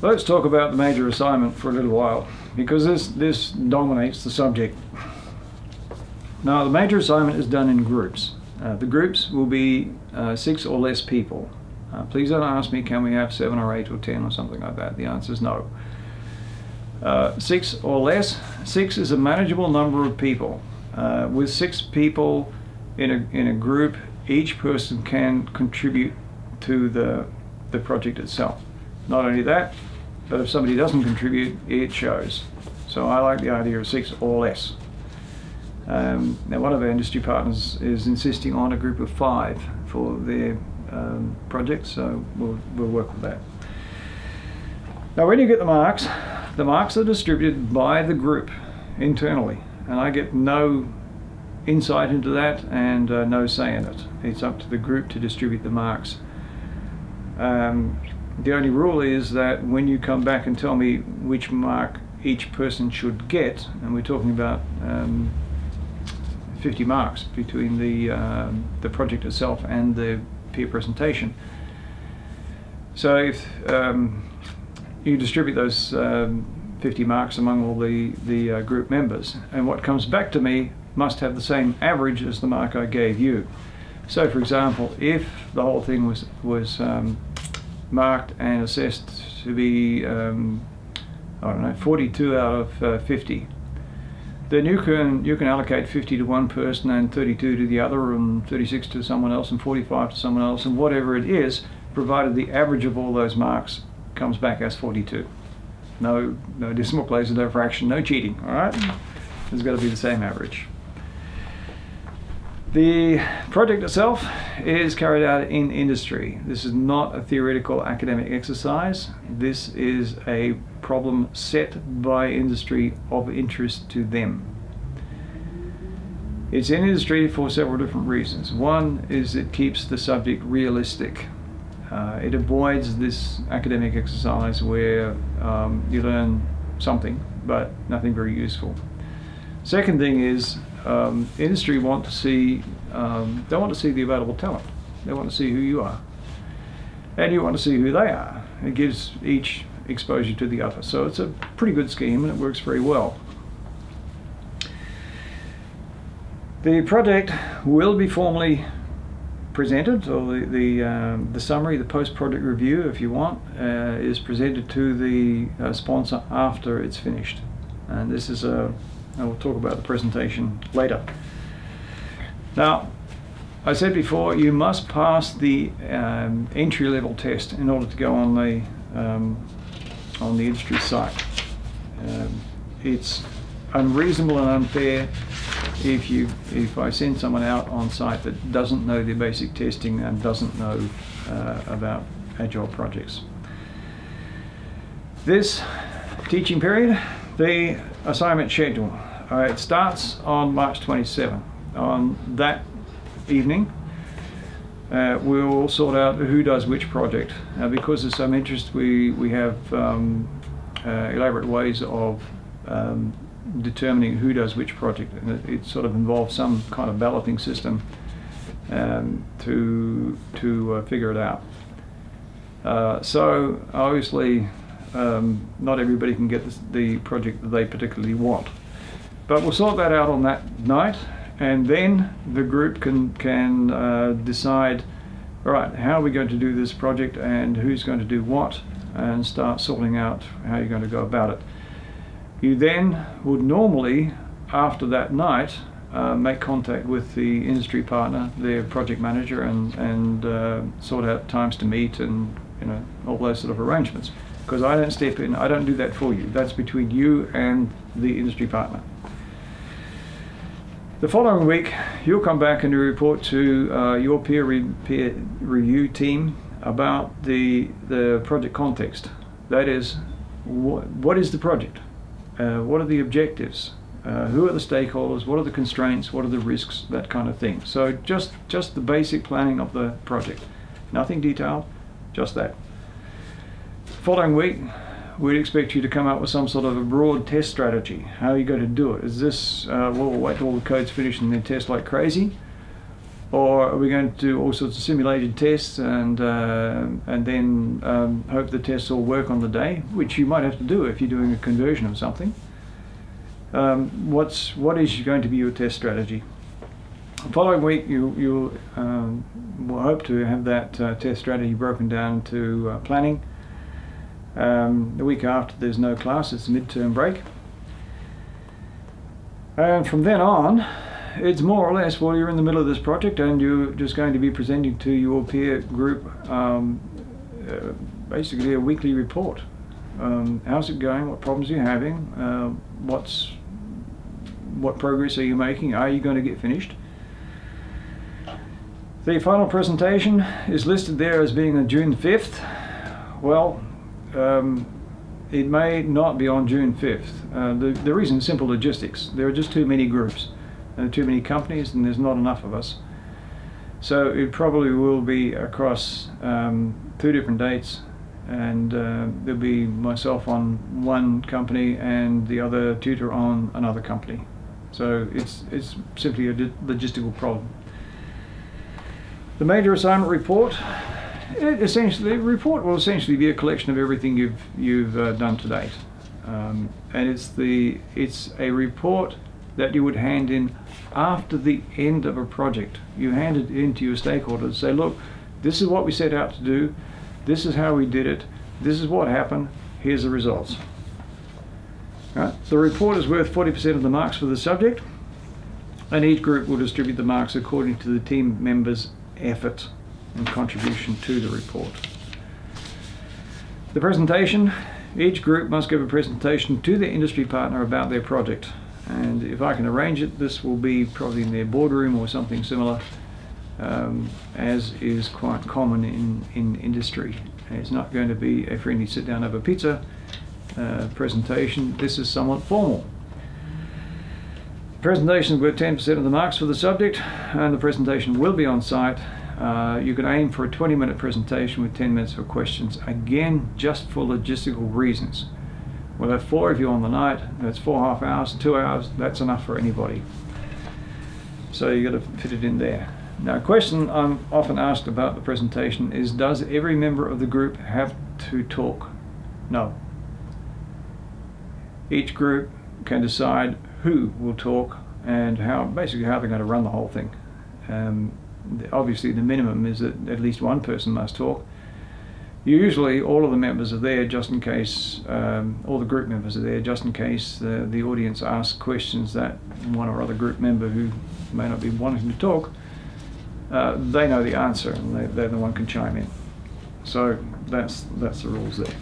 Let's talk about the major assignment for a little while because this, this dominates the subject. Now the major assignment is done in groups. Uh, the groups will be uh, six or less people. Uh, please don't ask me can we have seven or eight or ten or something like that. The answer is no. Uh, six or less. Six is a manageable number of people. Uh, with six people in a, in a group, each person can contribute to the, the project itself. Not only that, but if somebody doesn't contribute, it shows. So I like the idea of six or less. Um, now one of our industry partners is insisting on a group of five for their um, project, so we'll, we'll work with that. Now when you get the marks, the marks are distributed by the group internally, and I get no insight into that and uh, no say in it. It's up to the group to distribute the marks. Um, the only rule is that when you come back and tell me which mark each person should get, and we're talking about um, 50 marks between the, uh, the project itself and the peer presentation. So if um, you distribute those um, 50 marks among all the, the uh, group members, and what comes back to me must have the same average as the mark I gave you. So for example, if the whole thing was, was um, marked and assessed to be, um, I don't know, 42 out of uh, 50. Then you can you can allocate 50 to one person and 32 to the other, and 36 to someone else, and 45 to someone else, and whatever it is, provided the average of all those marks comes back as 42. No, no decimal places, no fraction, no cheating. all right? It's got to be the same average. The project itself is carried out in industry. This is not a theoretical academic exercise. This is a problem set by industry of interest to them. It's in industry for several different reasons. One is it keeps the subject realistic. Uh, it avoids this academic exercise where um, you learn something but nothing very useful. Second thing is um, industry want to see, um, they want to see the available talent. They want to see who you are. And you want to see who they are. It gives each exposure to the other. So it's a pretty good scheme and it works very well. The project will be formally presented, or the, the, um, the summary, the post-project review, if you want, uh, is presented to the uh, sponsor after it's finished. And this is a and we'll talk about the presentation later. Now, I said before, you must pass the um, entry-level test in order to go on the um, on the industry site. Um, it's unreasonable and unfair if you if I send someone out on site that doesn't know the basic testing and doesn't know uh, about agile projects. This teaching period, the assignment schedule. Uh, it starts on March 27. On that evening, uh, we'll sort out who does which project. Uh, because there's some interest, we, we have um, uh, elaborate ways of um, determining who does which project. And it, it, sort of involves some kind of balloting system um, to, to uh, figure it out. So obviously, um, not everybody can get the project that they particularly want. But we'll sort that out on that night, and then the group can can uh, decide, all right, how are we going to do this project, and who's going to do what, and start sorting out how you're going to go about it. You then would normally, after that night, uh, make contact with the industry partner, their project manager, and and uh, sort out times to meet and you know all those sort of arrangements. Because I don't step in, I don't do that for you. That's between you and the industry partner. The following week, you'll come back and report to uh, your peer, re peer review team about the, the project context. That is, wh what is the project? Uh, what are the objectives? Uh, who are the stakeholders? What are the constraints? What are the risks? That kind of thing. So just, just the basic planning of the project. Nothing detailed, just that. Following week, we'd expect you to come up with some sort of a broad test strategy. How are you going to do it? Is this, uh, well, we'll wait till all the code's finished and then test like crazy? Or are we going to do all sorts of simulated tests and uh, and then um, hope the tests all work on the day, which you might have to do if you're doing a conversion of something? Um, what's what is going to be your test strategy? The following week, you you um, will hope to have that uh, test strategy broken down to uh, planning. Um, the week after, there's no class; it's midterm break, and from then on it's more or less while you're in the middle of this project and you're just going to be presenting to your peer group um, uh, basically a weekly report. Um, how's it going? What problems are you having? Uh, what's what progress are you making? Are you going to get finished? The final presentation is listed there as being on June 5th. Well, um, it may not be on June 5th. Uh, the, the reason is simple logistics. There are just too many groups are too many companies and there's not enough of us. So it probably will be across um, two different dates and uh, there'll be myself on one company and the other tutor on another company. So it's, it's simply a logistical problem. The major assignment report, it essentially, the report will essentially be a collection of everything you've, you've uh, done to date. Um, and it's, the, it's a report that you would hand in after the end of a project. You hand it in to your stakeholders, and say, look, this is what we set out to do, this is how we did it, this is what happened, here's the results. Right? The report is worth 40% of the marks for the subject, and each group will distribute the marks according to the team members' effort and contribution to the report. The presentation, each group must give a presentation to their industry partner about their project and if I can arrange it this will be probably in their boardroom or something similar um, as is quite common in, in industry. It's not going to be a friendly sit down over pizza uh, presentation, this is somewhat formal. Presentation worth 10% of the marks for the subject and the presentation will be on site. Uh, you can aim for a 20 minute presentation with 10 minutes for questions, again just for logistical reasons. We'll have four of you on the night. That's four half hours, two hours. That's enough for anybody. So you've got to fit it in there. Now, a question I'm often asked about the presentation is, does every member of the group have to talk? No. Each group can decide who will talk and how, basically how they're going to run the whole thing. Um, obviously, the minimum is that at least one person must talk usually all of the members are there just in case, um, all the group members are there just in case the, the audience asks questions that one or other group member who may not be wanting to talk, uh, they know the answer and they, they're the one can chime in. So that's, that's the rules there.